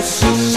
crisis